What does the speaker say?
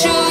now.